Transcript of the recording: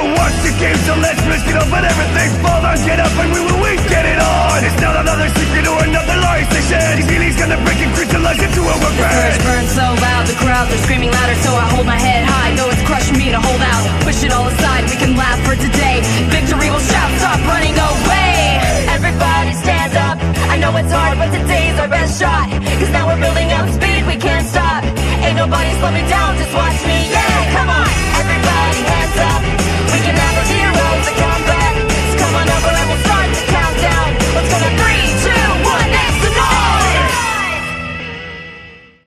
You watch the game, so let's risk it all But everything. Falls down, get up and we will win, get it on. It's not another secret or another lie station These feelings gonna break and crystallize into a regret The flares burn so loud, the crowds are screaming louder So I hold my head high, though it's crushing me to hold out. Push it all aside, we can laugh for today. Victory will shout, stop running away. Everybody stands up, I know it's hard but today's our best shot. Cause now we're building up speed, we can't stop. Ain't nobody slowing down, just watch me.